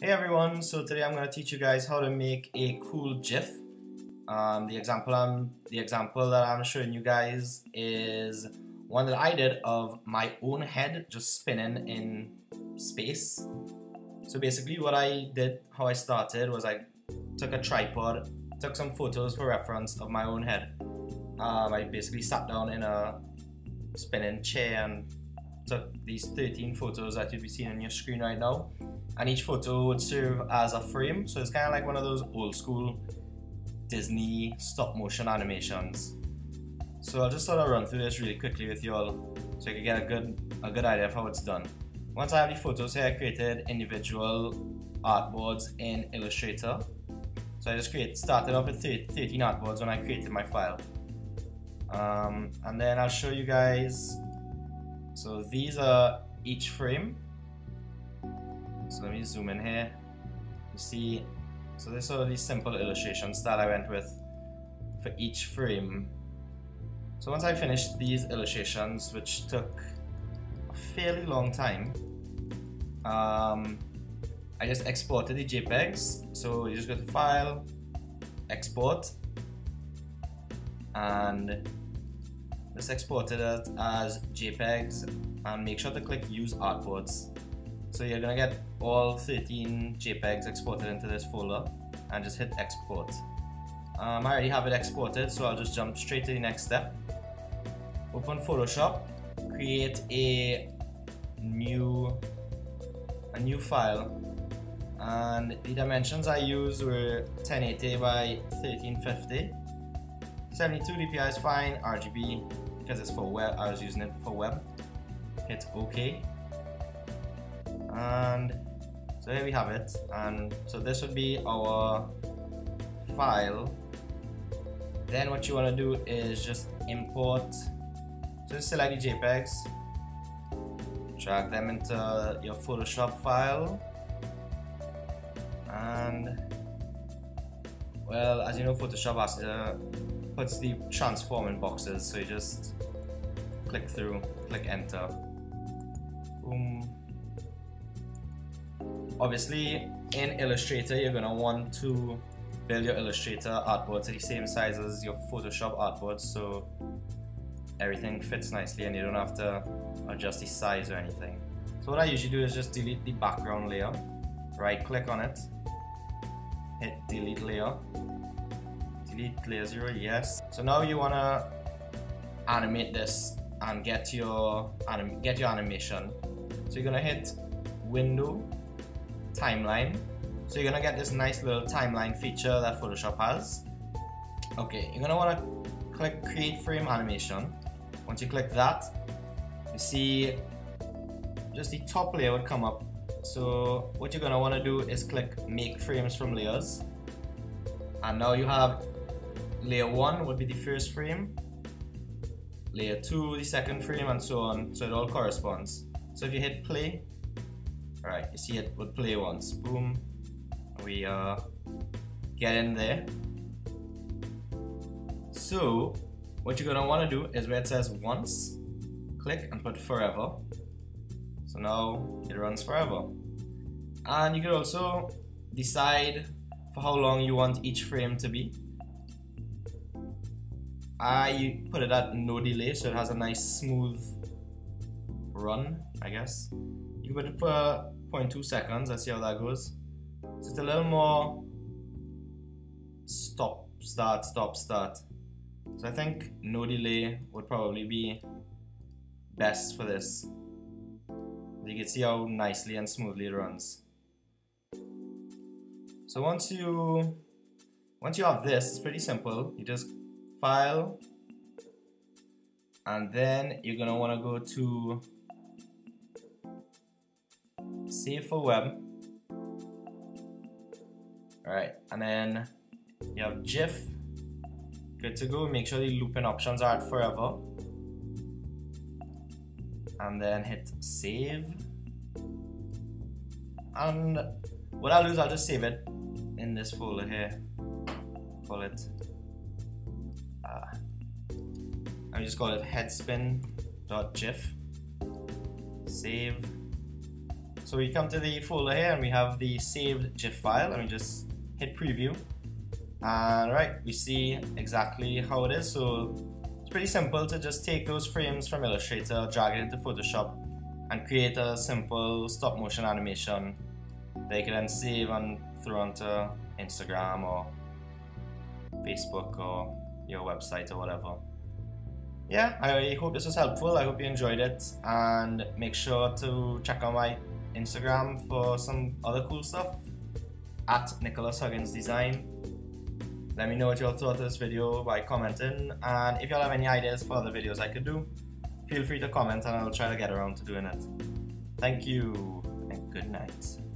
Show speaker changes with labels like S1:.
S1: Hey everyone, so today I'm going to teach you guys how to make a cool GIF. Um, the example I'm, the example that I'm showing you guys is one that I did of my own head just spinning in space. So basically what I did, how I started was I took a tripod, took some photos for reference of my own head. Um, I basically sat down in a spinning chair and took these 13 photos that you'll be seeing on your screen right now and each photo would serve as a frame. So it's kind of like one of those old school Disney stop motion animations. So I'll just sort of run through this really quickly with you all so you can get a good a good idea of how it's done. Once I have the photos here I created individual artboards in Illustrator. So I just create started off with 13 artboards when I created my file. Um, and then I'll show you guys so these are each frame so let me zoom in here. You see so this are the simple illustrations that I went with for each frame. So once I finished these illustrations which took a fairly long time um, I just exported the JPEGs. So you just go to file export and just export it as JPEGs. And make sure to click use artboards so you're gonna get all 13 JPEGs exported into this folder and just hit export. Um, I already have it exported so I'll just jump straight to the next step. Open Photoshop, create a new a new file and the dimensions I used were 1080 by 1350 72 dpi is fine RGB because it's for web I was using it for web hit OK and so here we have it. And so this would be our file. Then what you want to do is just import just select the JPEGs. Drag them into your Photoshop file. And well as you know Photoshop has to puts the transform in boxes. So you just click through click enter. Boom obviously in Illustrator you're gonna want to build your Illustrator artboard to the same size as your Photoshop artboard so everything fits nicely and you don't have to adjust the size or anything. So what I usually do is just delete the background layer, right click on it, hit delete layer, delete layer 0, yes. So now you wanna animate this and get your get your animation. So you're gonna hit window timeline. So you're gonna get this nice little timeline feature that Photoshop has. Okay, you're gonna wanna click create frame animation. Once you click that, you see just the top layer would come up. So what you're gonna wanna do is click make frames from layers. And now you have layer one would be the first frame, layer two, the second frame, and so on. So it all corresponds. So if you hit play, Alright, you see it would play once. Boom. We uh, get in there. So, what you're gonna wanna do is where it says once, click and put forever. So now it runs forever. And you can also decide for how long you want each frame to be. I put it at no delay so it has a nice smooth run, I guess. You it for 0.2 seconds, let's see how that goes. So it's a little more stop, start, stop, start. So I think no delay would probably be best for this. You can see how nicely and smoothly it runs. So once you once you have this, it's pretty simple. You just file and then you're gonna wanna go to save for web. Alright, and then you have GIF. Good to go. Make sure the looping options are at forever. And then hit save. And what I'll do is I'll just save it in this folder here. Call it. Uh, I just call it headspin.gif. Save So we come to the folder here and we have the saved GIF file. Let me just hit preview. And right, we see exactly how it is. So it's pretty simple to just take those frames from Illustrator, drag it into Photoshop, and create a simple stop motion animation that you can then save and throw onto Instagram or Facebook or your website or whatever. Yeah, I hope this was helpful. I hope you enjoyed it. And make sure to check out my Instagram for some other cool stuff at Nicholas Huggins Design. Let me know what you all thought of this video by commenting. And if you all have any ideas for other videos I could do, feel free to comment and I'll try to get around to doing it. Thank you and good night.